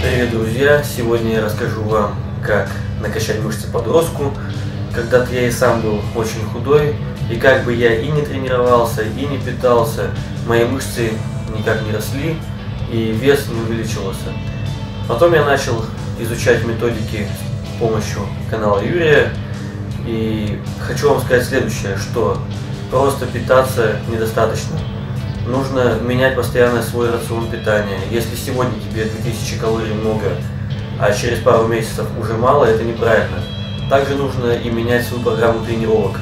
Привет, друзья! Сегодня я расскажу вам, как накачать мышцы подростку. Когда-то я и сам был очень худой, и как бы я и не тренировался, и не питался, мои мышцы никак не росли, и вес не увеличивался. Потом я начал изучать методики с помощью канала Юрия, и хочу вам сказать следующее, что просто питаться недостаточно нужно менять постоянно свой рацион питания. Если сегодня тебе 2000 калорий много, а через пару месяцев уже мало, это неправильно. Также нужно и менять свою программу тренировок.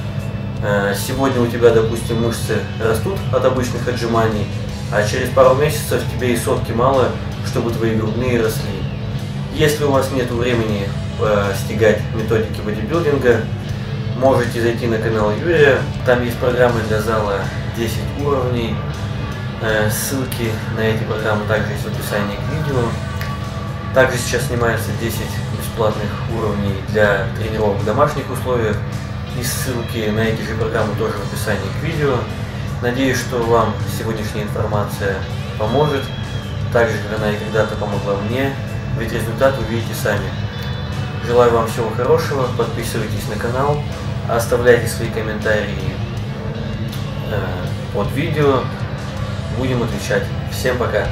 Э, сегодня у тебя, допустим, мышцы растут от обычных отжиманий, а через пару месяцев тебе и сотки мало, чтобы твои грудные росли. Если у вас нет времени э, стигать методики бодибилдинга, можете зайти на канал Юрия. Там есть программы для зала 10 уровней, ссылки на эти программы также есть в описании к видео. Также сейчас снимается 10 бесплатных уровней для тренировок в домашних условиях. И ссылки на эти же программы тоже в описании к видео. Надеюсь, что вам сегодняшняя информация поможет, так же, как она и когда-то помогла мне, ведь результат вы видите сами. Желаю вам всего хорошего, подписывайтесь на канал, оставляйте свои комментарии э, под видео, будем отвечать. Всем пока!